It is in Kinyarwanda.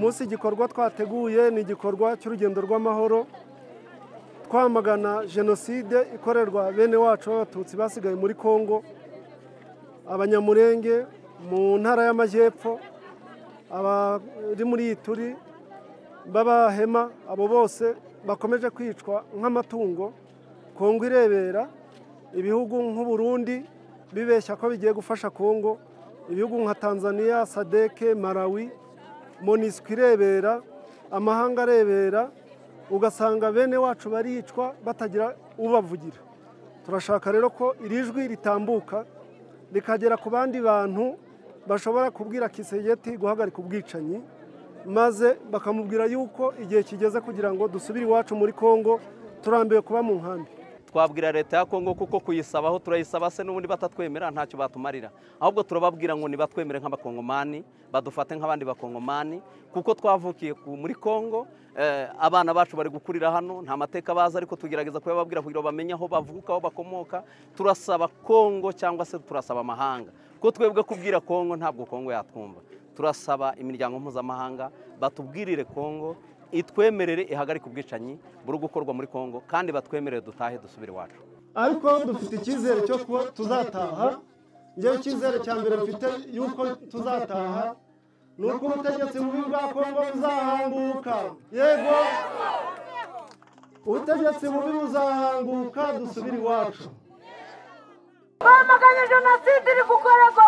umunsi igikorwa twateguye ni igikorwa cy'urugendo rw'amahoro twamagana jenoside ikorerwa bene wacu b'abatutsi basigaye muri congo abanyamurenge mu ntara y'amajyepfo abari muri iyi turi b'abahema abo bose bakomeje kwicwa nk'amatungo kongo irebera ibihugu nk'uburundi bibeshya ko bigiye gufasha kongo ibihugu nka tanzania sadeke malawi monisiko irebera amahanga arebera ugasanga bene wacu baricwa batagira ubavugira. Turashaka rero ko iri jwi ritambuka rikagera ku bandi bantu bashobora kubwira kisegeti guhagarika ubwicanyi maze bakamubwira yuko igihe kigeze kugira ngo dusubire iwacu muri congo turambiwe kuba mu nkambi. Twabwira leta ya kongo kuko kuyisabaho turayisaba se n'ubundi batatwemera ntacyo batumarira. Ahubwo turababwira ngo nibatwemere nk'abakongomani badufate nk'abandi bakongomani kuko twavukiye muri kongo abana bacu bari gukurira hano nta mateka bazi ariko tugerageza kubababwira kugira ngo bamenye aho bavuka aho bakomoka. Turasaba kongo cyangwa se turasaba amahanga. Kuko twebwe kubwira kongo ntabwo kongo yatwumva. Turasaba imiryango mpuzamahanga batubwirire kongo itwemerere ihagarike ubwicanyi buri gukorwa muri congo kandi batwemerere dutahe dusubire iwacu. Ariko dufite icyizere cyo kuba tuzataha. Ngewe icyizere cya mbere mfite yuko tuzataha ni uko ubutegetsi bubi bwa kongo buzahanguka. Yego! Ubutegetsi bubi buzahanguka dusubire iwacu. Twamaganye jenoside iri gukorerwa